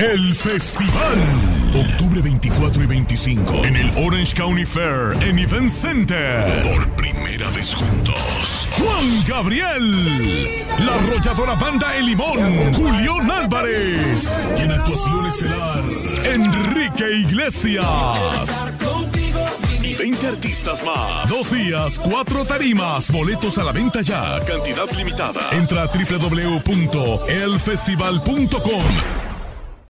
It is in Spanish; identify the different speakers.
Speaker 1: El Festival. Octubre 24 y 25 en el Orange County Fair en Event Center. Por primera vez juntos. Juan Gabriel. La arrolladora banda El Limón. Julián Álvarez. Y en actuación estelar, Enrique Iglesias. Y 20 artistas más. Dos días, cuatro tarimas. Boletos a la venta ya. Cantidad limitada. Entra a www.elfestival.com